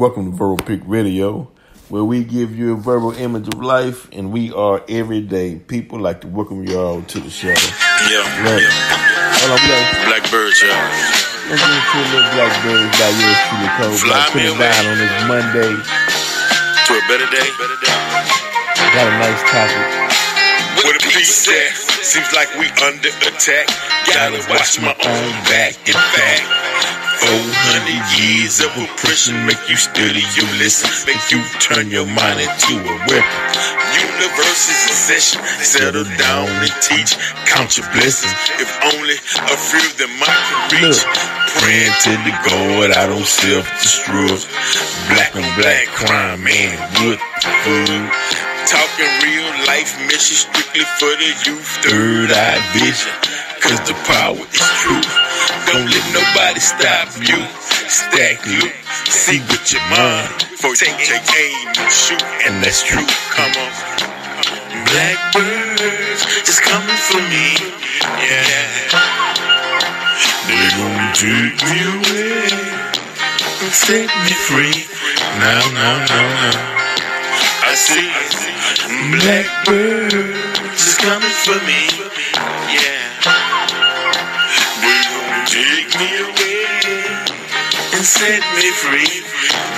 Welcome to Verbal Pic Radio, where we give you a verbal image of life, and we are everyday people. Like to welcome you all to the show. Yeah, Right. yeah. Hold on, we got Blackbirds, yeah. let's get into a little blackberries by yours truly, Cole. Fly Black me away. on this Monday. To a better day. Better day. Got a nice topic. What a piece at? Seems like we under attack. Gotta watch my own back. In fact, 400 years of oppression make you study, you listen, make you turn your mind into a weapon. Universe is in session. Settle down and teach. Count your blessings. If only a few of them I can reach. Praying to the God I don't self-destruct. Black on black crime, man, good food. Talking real life mission strictly for the youth. Third eye vision, cause the power is truth. Don't let nobody stop you. Stack loot, see what your mind. For take, aim and shoot, and that's true. Come on. Blackbirds is coming for me. Yeah. They gonna take me away and set me free. Now, now, now, now. I see blackbirds is coming for me. Set me free.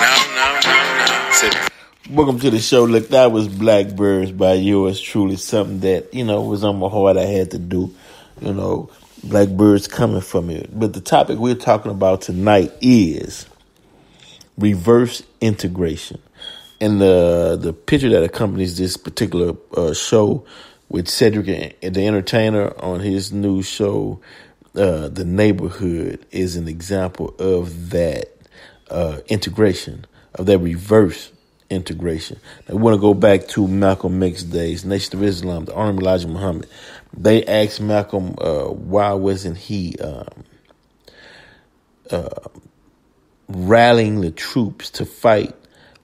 Now, now, now. Set Welcome to the show. Look, that was Blackbirds by yours truly. Something that, you know, was on my heart I had to do. You know, Blackbirds coming from me. But the topic we're talking about tonight is reverse integration. And the the picture that accompanies this particular uh, show with Cedric and the Entertainer on his new show, uh, The Neighborhood, is an example of that uh, integration, of that reverse integration. We want to go back to Malcolm X days, Nation of Islam, the Honorable Elijah Muhammad. They asked Malcolm, uh, why wasn't he um, uh, rallying the troops to fight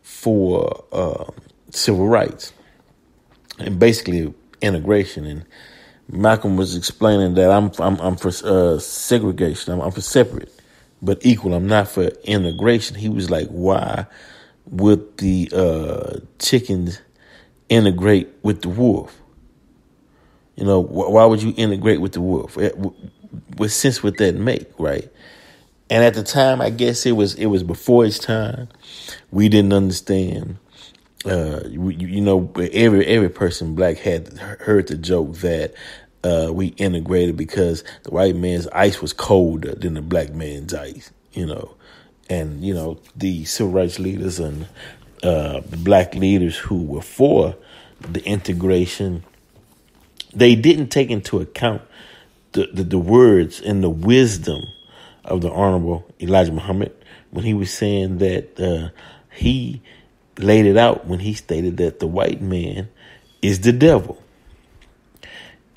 for uh, civil rights and basically integration? And Malcolm was explaining that I'm I'm, I'm for uh, segregation. I'm, I'm for separate but equal. I'm not for integration. He was like, why would the uh, chickens integrate with the wolf? You know, wh- why would you integrate with the wolf? Eh, wh- What sense would that make, right? And at the time, I guess it was it was before its time. We didn't understand. Uh, you, you know, every every person black had heard the joke that uh, we integrated because the white man's ice was colder than the black man's ice. You know, and you know the civil rights leaders and uh, the black leaders who were for the integration, they didn't take into account the, the, the words and the wisdom of the Honorable Elijah Muhammad when he was saying that uh, he laid it out when he stated that the white man is the devil.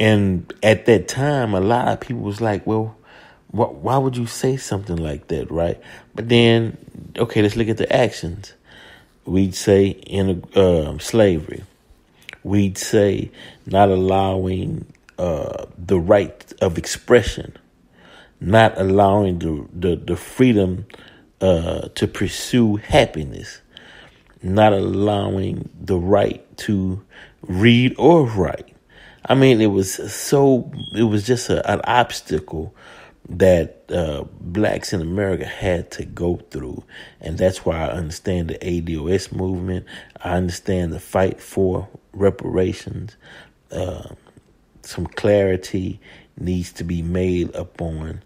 And at that time, a lot of people was like, well, wh- why would you say something like that, right? But then, okay, let's look at the actions. We'd say in uh, slavery. We'd say not allowing uh, the right of expression, not allowing the the, the freedom uh, to pursue happiness, not allowing the right to read or write. I mean, it was so. It was just a, an obstacle that uh, blacks in America had to go through, and that's why I understand the ADOS movement. I understand the fight for reparations. Uh, some clarity needs to be made upon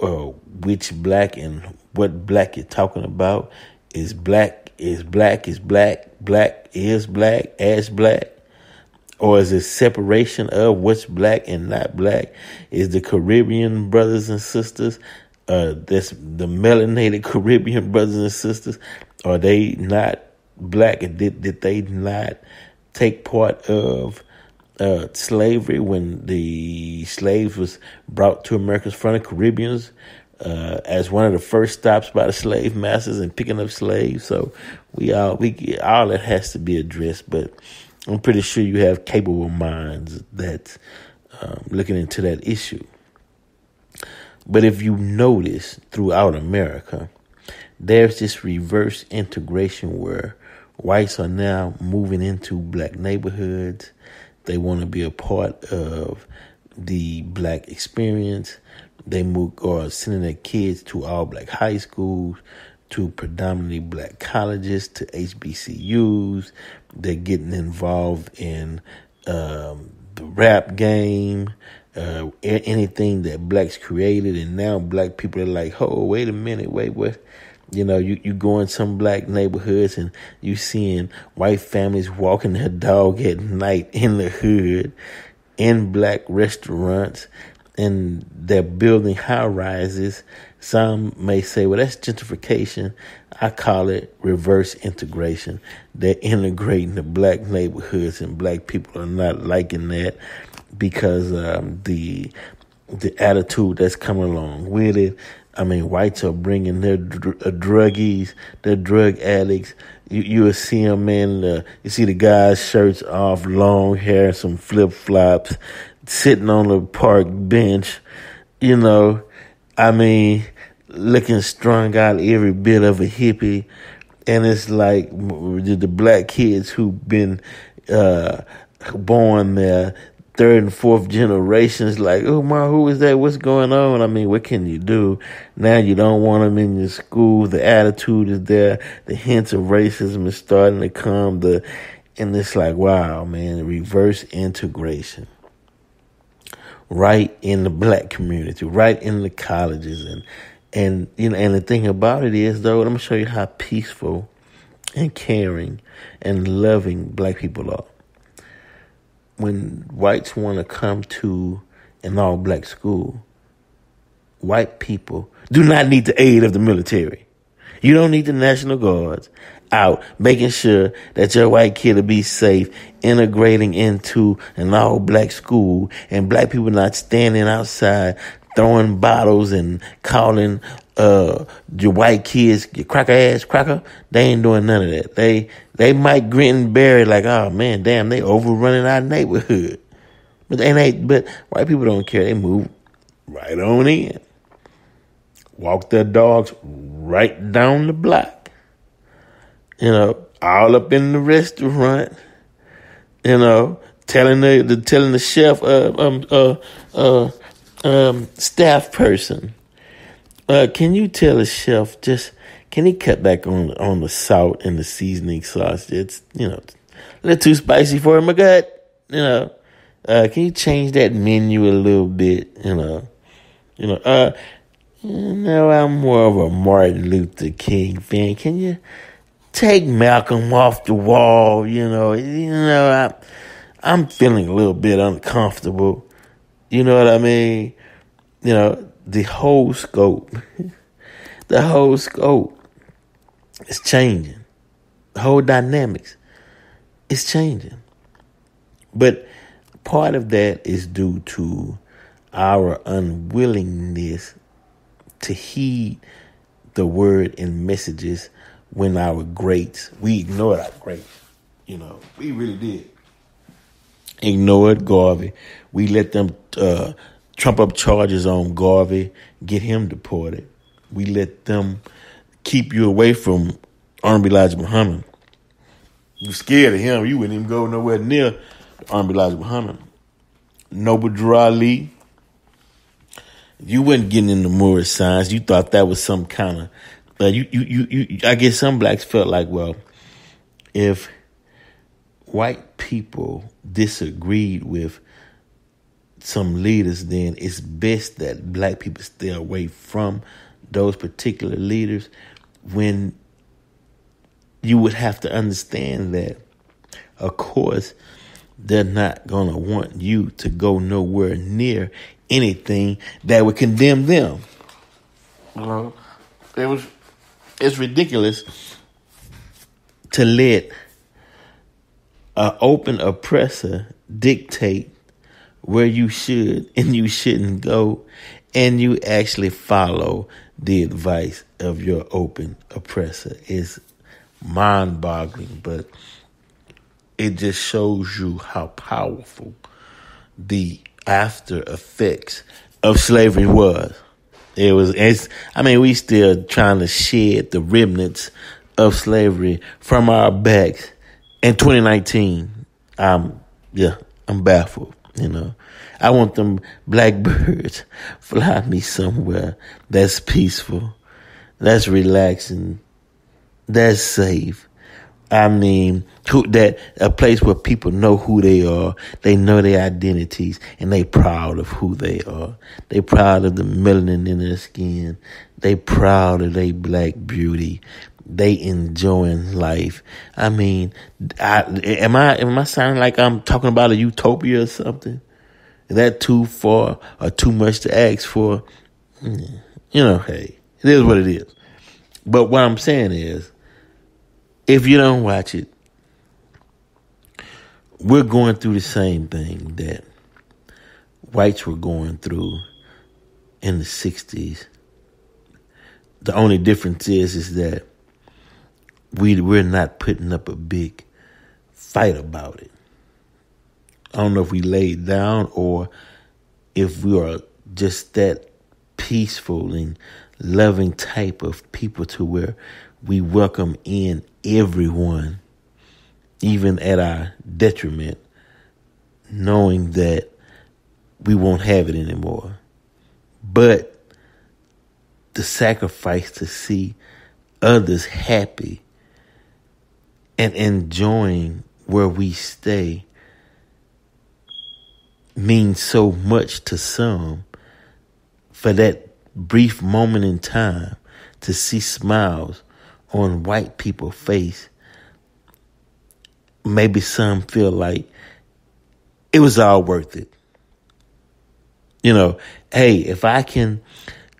uh, which black and what black you're talking about. Is black is black is black black is black as black or is it separation of what's black and not black? Is the Caribbean brothers and sisters, uh, that's the melanated Caribbean brothers and sisters, are they not black? And did did they not take part of uh, slavery when the slaves was brought to America's front of Caribbeans? Uh, as one of the first stops by the slave masters and picking up slaves, so we all we all that has to be addressed. But I'm pretty sure you have capable minds that um, looking into that issue. But if you notice throughout America, there's this reverse integration where whites are now moving into black neighborhoods. They want to be a part of the black experience. They move or sending their kids to all black high schools, to predominantly black colleges, to HBCUs. They're getting involved in um, the rap game, uh, anything that blacks created, and now black people are like, "Oh, wait a minute, wait, what?" You know, you, you go in some black neighborhoods and you seeing white families walking their dog at night in the hood, in black restaurants, and they're building high rises. Some may say, well, that's gentrification. I call it reverse integration. They're integrating the black neighborhoods, and black people are not liking that because um, the the attitude that's coming along with it. I mean, whites are bringing their dr- uh, druggies, their drug addicts. You you see them, man. Uh, you see the guys' shirts off, long hair, some flip flops, sitting on the park bench. You know, I mean, looking strung out, every bit of a hippie. And it's like the black kids who've been uh, born there, third and fourth generations like, oh my, who is that? What's going on? I mean, what can you do? Now you don't want them in your school. The attitude is there. The hints of racism is starting to come. The, and it's like, wow, man, reverse integration. Right in the black community, right in the colleges. And, and, you know, and the thing about it is though, I'm to show you how peaceful and caring and loving black people are when whites want to come to an all black school, white people do not need the aid of the military. You don't need the National Guards out making sure that your white kid will be safe, integrating into an all black school, and black people not standing outside throwing bottles and calling uh your white kids your cracker ass cracker. They ain't doing none of that. They they might grin and bear it like, oh man, damn, they overrunning our neighborhood. But they ain't but white people don't care. They move right on in. Walk their dogs right down the block. You know, all up in the restaurant. You know, telling the, the telling the chef uh um uh uh um, staff person, uh, can you tell the chef just can he cut back on on the salt and the seasoning sauce? It's you know a little too spicy for my gut. You know, uh, can you change that menu a little bit? You know, you know. Uh, you know, I'm more of a Martin Luther King fan. Can you take Malcolm off the wall? You know, you know, I, I'm feeling a little bit uncomfortable. You know what I mean? You know, the whole scope, the whole scope is changing. The whole dynamics is changing. But part of that is due to our unwillingness to heed the word and messages when our greats, we ignored our greats. You know, we really did. Ignored Garvey. We let them uh, trump up charges on Garvey, get him deported. We let them keep you away from Honorable Elijah Muhammad. You scared of him, you wouldn't even go nowhere near Honorable Elijah Muhammad. Noble Drew Ali, you weren't getting into Moorish Science. You thought that was some kind of, uh, you, you, you, you, I guess some blacks felt like, well, if white people disagreed with some leaders, then it's best that black people stay away from those particular leaders when you would have to understand that, of course, they're not going to want you to go nowhere near anything that would condemn them. Know, it was, it's ridiculous to let an open oppressor dictate where you should and you shouldn't go, and you actually follow the advice of your open oppressor. It's mind boggling, but it just shows you how powerful the after effects of slavery was. It was. It's. I mean, we still trying to shed the remnants of slavery from our backs in 2019. Um. Yeah. I'm baffled. You know. I want them blackbirds fly me somewhere that's peaceful, that's relaxing, that's safe. I mean, who, that a place where people know who they are, they know their identities, and they proud of who they are. They proud of the melanin in their skin. They proud of their black beauty. They enjoying life. I mean, I, am I am I sounding like I'm talking about a utopia or something? Is that too far or too much to ask for? Mm, you know, hey, it is what it is. But what I'm saying is, if you don't watch it, we're going through the same thing that whites were going through in the 60s. The only difference is is that we we're not putting up a big fight about it. I don't know if we laid down or if we are just that peaceful and loving type of people to where we welcome in everyone, even at our detriment, knowing that we won't have it anymore. But the sacrifice to see others happy and enjoying where we stay means so much to some for that brief moment in time to see smiles on white people's face. Maybe some feel like it was all worth it. You know, hey, if I can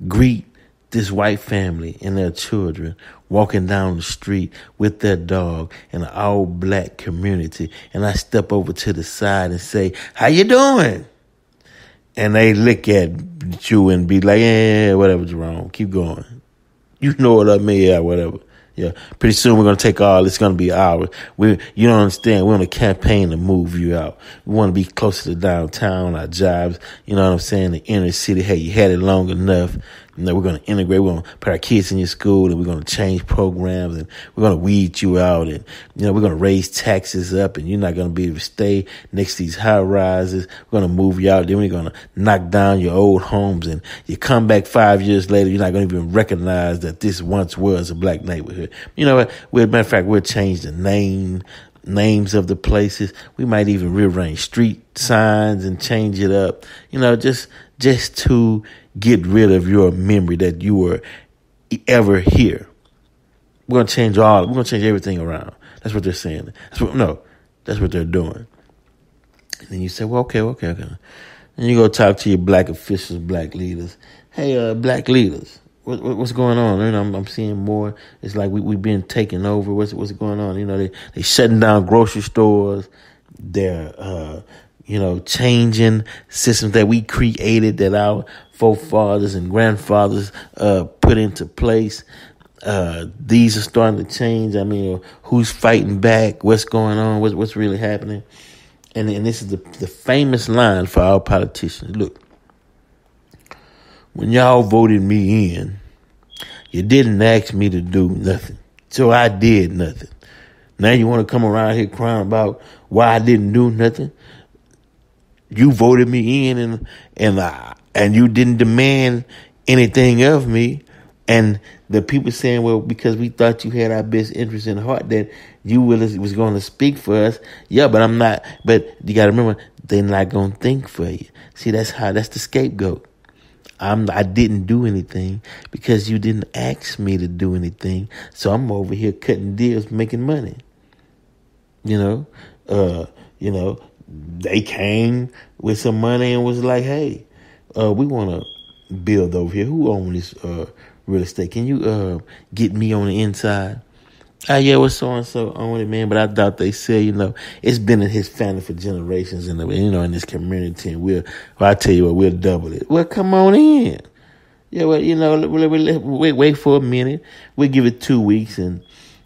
greet this white family and their children walking down the street with their dog in an all black community and I step over to the side and say, how you doing? And they look at you and be like, yeah, whatever's wrong. Keep going. You know what I mean? Yeah, whatever. Yeah, pretty soon we're gonna take all. It's gonna be ours. We, you don't understand. We're on a campaign to move you out. We want to be closer to downtown, our jobs. You know what I'm saying? The inner city. Hey, you had it long enough. You know, we're going to integrate. We're going to put our kids in your school and we're going to change programs and we're going to weed you out and, you know, we're going to raise taxes up and you're not going to be able to stay next to these high rises. We're going to move you out. Then we're going to knock down your old homes and you come back five years later, you're not going to even recognize that this once was a black neighborhood. You know what? Well, matter of fact, we'll change the name, names of the places. We might even rearrange street signs and change it up. You know, just, just to get rid of your memory that you were ever here. We're gonna change all. We're gonna change everything around. That's what they're saying. That's what no. That's what they're doing. And then you say, well, okay, okay, okay. And you go talk to your black officials, black leaders. Hey, uh, black leaders, what, what, what's going on? You know, I'm, I'm, seeing more. It's like we we been taken over. What's what's going on? You know, they they shutting down grocery stores. They're uh, you know, changing systems that we created that our forefathers and grandfathers uh, put into place. Uh, these are starting to change. I mean, who's fighting back? What's going on? What's, what's really happening? And, and this is the, the famous line for our politicians. Look, when y'all voted me in, you didn't ask me to do nothing. So I did nothing. Now you want to come around here crying about why I didn't do nothing? You voted me in and and and you didn't demand anything of me and the people saying well because we thought you had our best interest in heart that you was, was going to speak for us yeah but i'm not but you got to remember they're not going to think for you see that's how that's the scapegoat I'm I didn't do anything because you didn't ask me to do anything. So I'm over here cutting deals, making money. You know, uh, you know, they came with some money and was like, "Hey, uh, we want to build over here. Who owns this uh, real estate? Can you uh, get me on the inside?" Ah, yeah, was so and so on it, man. But I thought they said, you know, it's been in his family for generations, and you know, in this community, and we'll, well, I tell you what, we'll double it. Well, come on in. Yeah, well, you know, we'll, wait, wait for a minute. We'll give it two weeks, and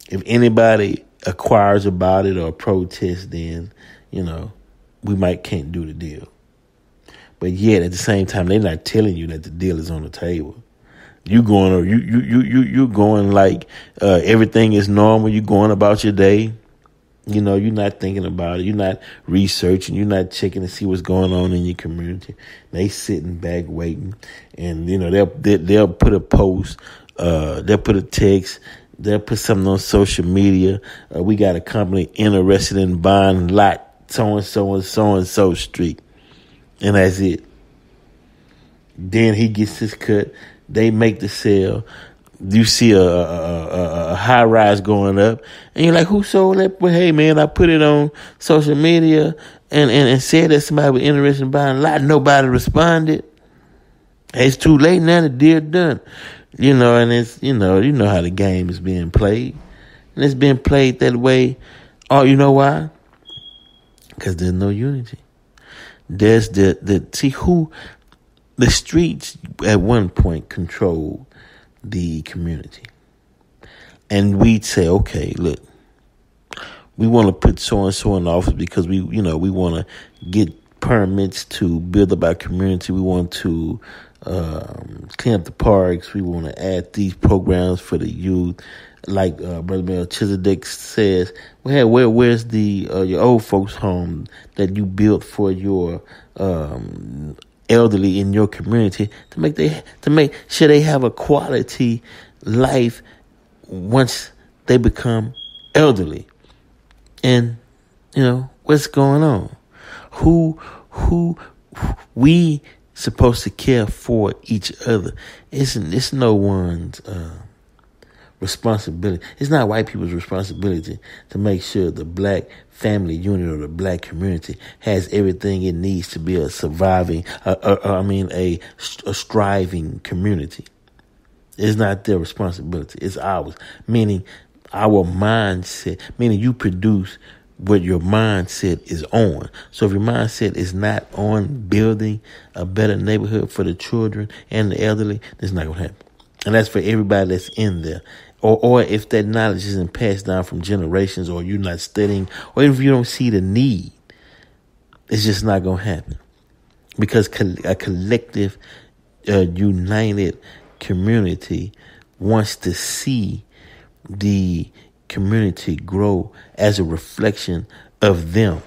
if anybody acquires about it or protests, then you know, we might can't do the deal. But yet at the same time, they're not telling you that the deal is on the table. You going or you you you you you going like uh, everything is normal. You going about your day. You know, you're not thinking about it. You're not researching. You're not checking to see what's going on in your community. They sitting back waiting, and you know they'll they'll put a post, uh, they'll put a text, they'll put something on social media. Uh, we got a company interested in buying lot so and so and so and so street, and that's it. Then he gets his cut. They make the sale you see a, a, a, high rise going up, and you're like, "Who sold that?" Well, hey man, I put it on social media and, and, and said that somebody was interested in buying a lot. Nobody responded. It's too late now. The deal done, you know. And it's you know you know how the game is being played, and it's being played that way. Oh, you know why? Because there's no unity. There's the the see who the streets at one point controlled the community. And we'd say, okay, look, we want to put so and so in office because we, you know, we want to get permits to build up our community. We want to um, clean up the parks. We want to add these programs for the youth. Like uh, Brother Melchizedek says, well, where where's the uh, your old folks' home that you built for your um, elderly in your community to make they to make sure they have a quality life once they become elderly. And you know what's going on? Who who we supposed to care for each other? It's it's no one's. Uh, responsibility. It's not white people's responsibility to make sure the black family unit or the black community has everything it needs to be a surviving, uh, uh, I mean, a, a striving community. It's not their responsibility. It's ours. Meaning our mindset, meaning you produce what your mindset is on. So if your mindset is not on building a better neighborhood for the children and the elderly, it's not going to happen. And that's for everybody that's in there or or if that knowledge isn't passed down from generations or you're not studying or if you don't see the need it's just not going to happen. Because a collective uh, united community wants to see the community grow as a reflection of them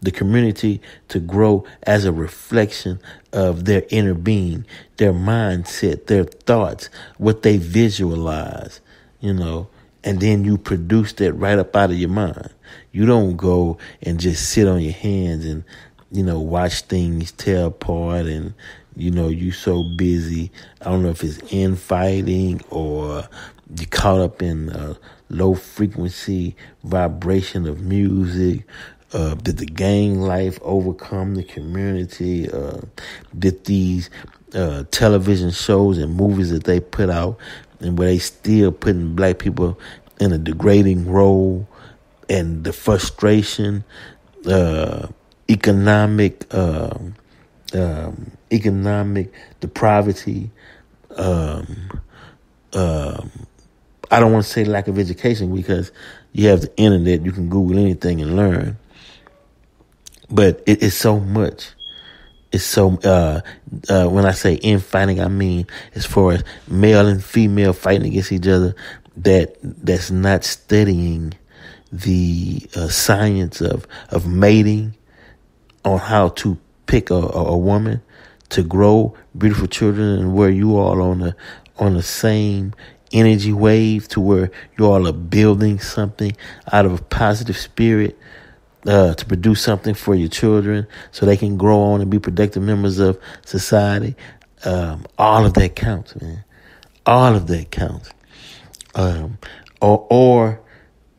the community to grow as a reflection of their inner being, their mindset, their thoughts, what they visualize, you know, and then you produce that right up out of your mind. You don't go and just sit on your hands and, you know, watch things tear apart and, you know, you so busy. I don't know if it's infighting or you caught up in a low frequency vibration of music uh, did the gang life overcome the community? Uh, did these uh, television shows and movies that they put out, and where they still putting black people in a degrading role, and the frustration, uh, economic, um, um, economic depravity. Um, um, I don't want to say lack of education because you have the internet, you can Google anything and learn but it is so much. It's so uh, uh, when I say infighting, I mean as far as male and female fighting against each other that that's not studying the uh, science of of mating on how to pick a, a, woman to grow beautiful children and where you all on the on the same energy wave to where you all are building something out of a positive spirit uh, to produce something for your children so they can grow on and be productive members of society. Um, all of that counts, man. All of that counts. Um, or, or,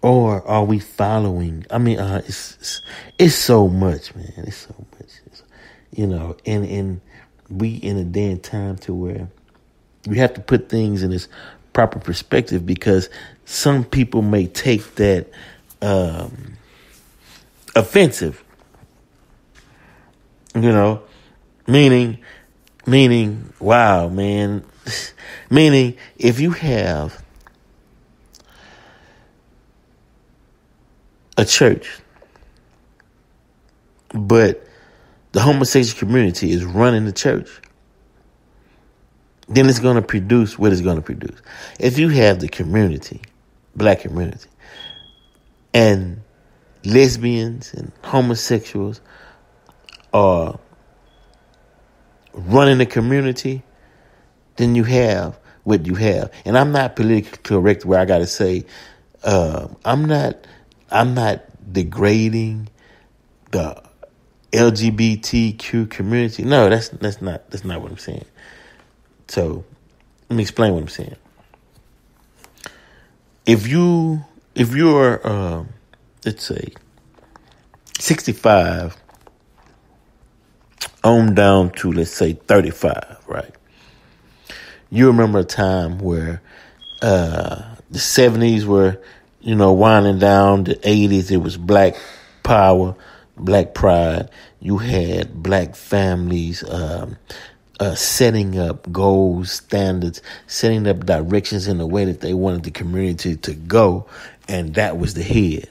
or are we following? I mean, uh, it's, it's, it's so much, man. It's so much. It's, you know, and, and we in a day and time to where we have to put things in its proper perspective because some people may take that, um, offensive. You know, meaning, meaning, wow, man. meaning, if you have a church, but the homosexual community is running the church, then it's going to produce what it's going to produce. If you have the community, black community, and lesbians and homosexuals are running the community, then you have what you have. And I'm not politically correct where I got to say, uh, I'm not, I'm not degrading the LGBTQ community. No, that's that's not that's not what I'm saying. So let me explain what I'm saying. If you if you're uh, let's say 65 on down to let's say 35, right? You remember a time where uh, the 70s were, you know, winding down. The 80s, it was black power, black pride. You had black families um, uh, setting up goals, standards, setting up directions in the way that they wanted the community to go, and that was the head.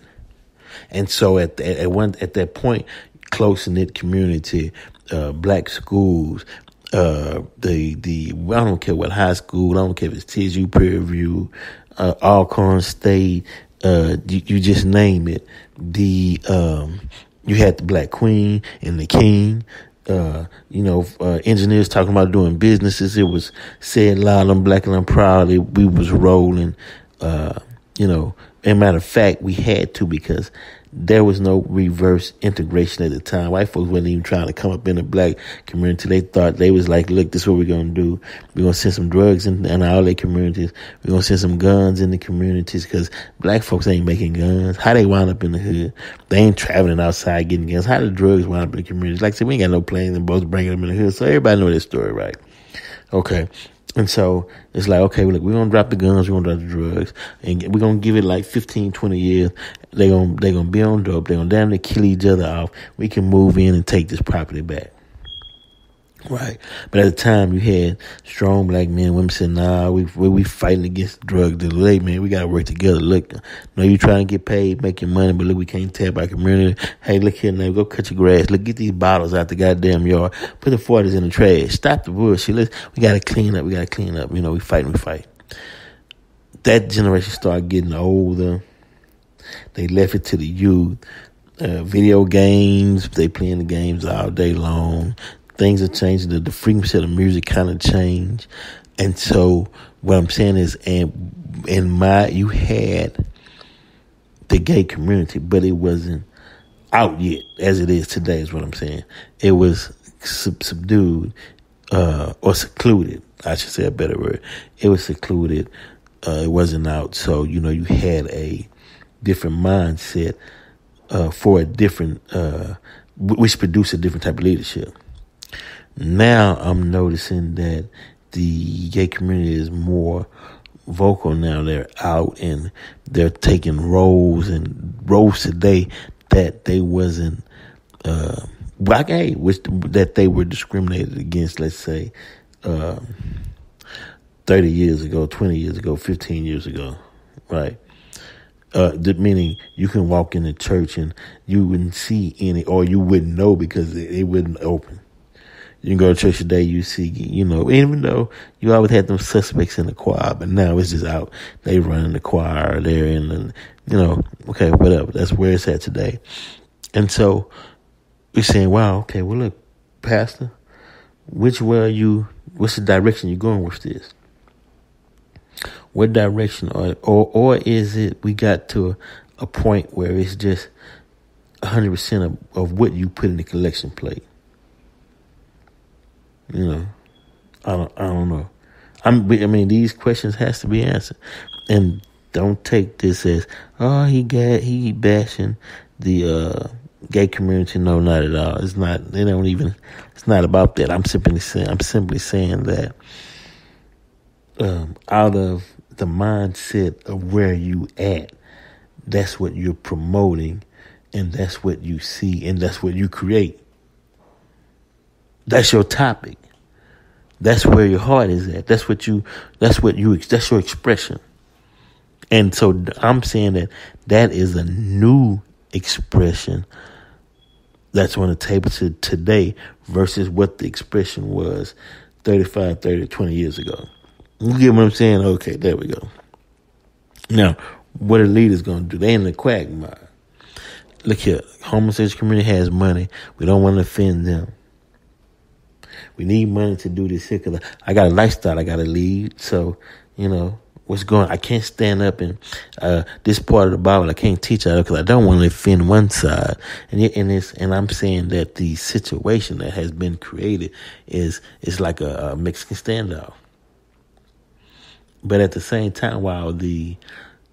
And so at at one at that point, close knit community, uh, black schools, uh, the the I don't care what high school, I don't care if it's TSU Prairie View, uh, Alcorn State, uh, you, you, just name it. The um, you had the Black Queen and the King. Uh, you know, uh, engineers talking about doing businesses. It was said loud and black and I'm proud. It, we was rolling. Uh, you know, and matter of fact, we had to because there was no reverse integration at the time. White folks wasn't even trying to come up in the black community. They thought they was like, look, this is what we're gonna do. We're gonna send some drugs in, in all their communities. We're gonna send some guns in the communities because black folks ain't making guns. How they wind up in the hood? They ain't traveling outside getting guns. How the drugs wind up in the communities? Like I said, we ain't got no planes and boats bringing them in the hood. So everybody know this story, right? Okay. And so it's like, okay, look, we're gonna drop the guns, we're gonna drop the drugs, and we're gonna give it like 15, 20 years. They're gonna they're gonna be on dope. They're gonna damn near kill each other off. We can move in and take this property back. Right. But at the time, you had strong black men, women saying, nah, we, we, we fighting against drug. Hey, man, we got to work together. Look, no, you trying to get paid, make your money, but look, we can't tap our community. Hey, look here now, go cut your grass. Look, get these bottles out the goddamn yard. Put the 40s in the trash. Stop the bullshit. Let's, we got to clean up. We got to clean up. You know, we fight we fight. That generation started getting older. They left it to the youth. Uh, video games, they playing the games all day long things are changing. The, the frequency of the music kind of changed. And so what I'm saying is, and in my, you had the gay community, but it wasn't out yet as it is today is what I'm saying. It was sub- subdued, uh, or secluded. I should say a better word. It was secluded. Uh, it wasn't out. So, you know, you had a different mindset, uh, for a different, uh, which produced a different type of leadership. Now I'm noticing that the gay community is more vocal now. They're out and they're taking roles and roles today that they wasn't uh, black gay, which that they were discriminated against. Let's say uh, thirty years ago, twenty years ago, fifteen years ago, right? Uh, meaning you can walk in the church and you wouldn't see any, or you wouldn't know because it, it wouldn't open. You can go to church today, you see, you know, even though you always had them suspects in the choir, but now it's just out. They run in the choir, they're in the, you know, okay, whatever. That's where it's at today. And so we're saying, wow, okay, well, look, Pastor, which way are you, what's the direction you're going with this? What direction, or, or, or is it we got to a, a point where it's just 100% of, of what you put in the collection plate? You know, I don't, I don't know. I'm, I mean, these questions has to be answered, and don't take this as oh he got he bashing the uh, gay community. No, not at all. It's not. They don't even. It's not about that. I'm simply saying. I'm simply saying that um, out of the mindset of where you at, that's what you're promoting, and that's what you see, and that's what you create. That's your topic. That's where your heart is at. That's what you, that's what you, that's your expression. And so I'm saying that that is a new expression that's on the table to today versus what the expression was 35, 30, 20 years ago. You get what I'm saying? Okay, there we go. Now, what are leaders going to do? They in the quagmire. Look here, homosexual community has money. We don't want to offend them. We need money to do this here because I got a lifestyle I got to lead. So, you know, what's going I can't stand up in uh, this part of the Bible. I can't teach out because I don't want to offend one side. And and it's and I'm saying that the situation that has been created is is like a, a Mexican standoff. But at the same time, while the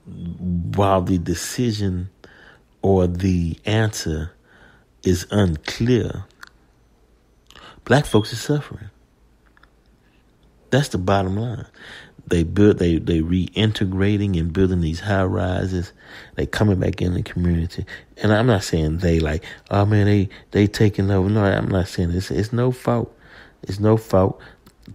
while the decision or the answer is unclear, black folks is suffering. That's the bottom line. They build they they reintegrating and building these high rises. They coming back in the community. And I'm not saying they like, oh man, they they taking over. No, I'm not saying this. It's no fault. It's no fault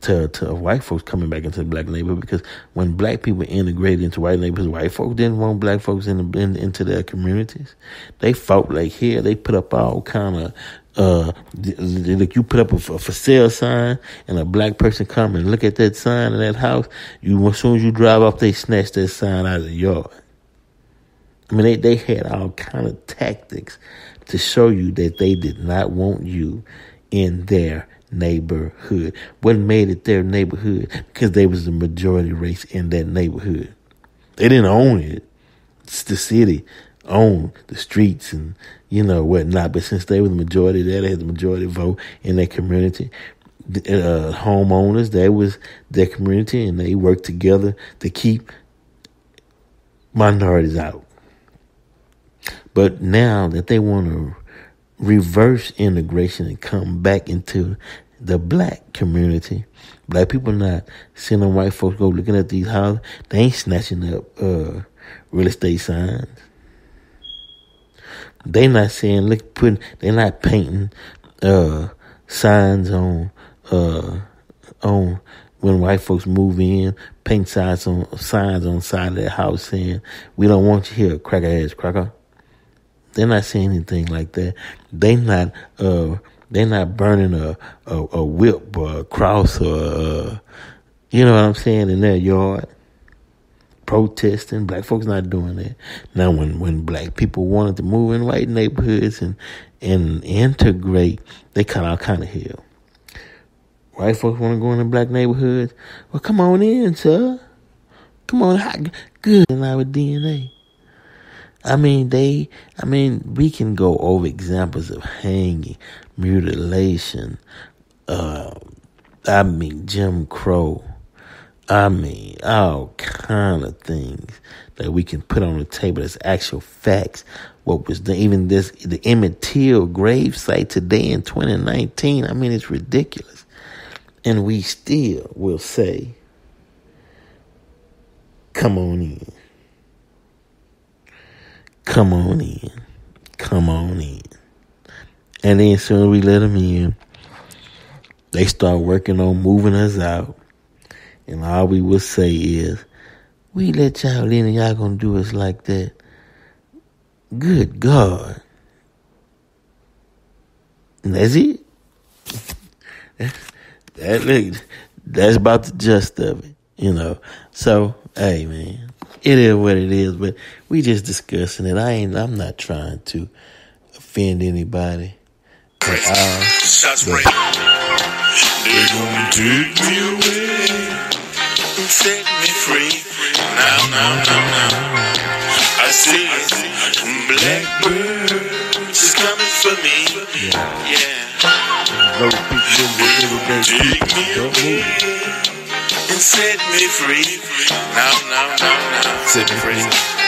to to white folks coming back into the black neighborhood because when black people integrated into white neighborhoods, white folks didn't want black folks in, the, in into their communities. They fought like here. They put up all kind of uh, like you put up a, for sale sign and a black person come and look at that sign in that house. You as soon as you drive off, they snatch that sign out of the yard. I mean, they they had all kind of tactics to show you that they did not want you in their neighborhood. What made it their neighborhood? Because they was the majority race in that neighborhood. They didn't own it. It's the city owned the streets and you know whatnot. But since they were the majority there, they had the majority vote in their community. Uh, homeowners, that was their community, and they worked together to keep minorities out. But now that they want to reverse integration and come back into the black community. Black people not seeing them white folks go looking at these houses. They ain't snatching up uh, real estate signs. They not saying look putting. They not painting uh, signs on uh, on when white folks move in. Paint signs on signs on side of their house saying we don't want you here, cracker ass cracker. They're not saying anything like that. They not uh they're not burning a a, a whip or a cross or a, you know what I'm saying in their yard. Protesting, black folks not doing that. Now, when when black people wanted to move in white neighborhoods and and integrate, they cut all kind of hell. White folks want to go into black neighborhoods. Well, come on in, sir. Come on, good in our DNA. I mean, they, I mean, we can go over examples of hanging, mutilation, uh, I mean, Jim Crow. I mean, all kind of things that we can put on the table as actual facts. What was the, even this, the Emmett Till grave site today in 2019? I mean, it's ridiculous. And we still will say, come on in. Come on in. Come on in. And then soon as we let them in, they start working on moving us out. And all we will say is, we let y'all in and y'all gonna do us like that. Good God. And that's it. that look, that's about the gist of it, you know. So, hey man, it is what it is, but we just discussing it. I ain't. I'm not trying to offend anybody. But, Shots ring. They gonna take me away and set me free. Now, now, now, now. I see blackbird is coming for me. Yeah. those people in the Take me away and set me free. Now, now, now, now. Set me free.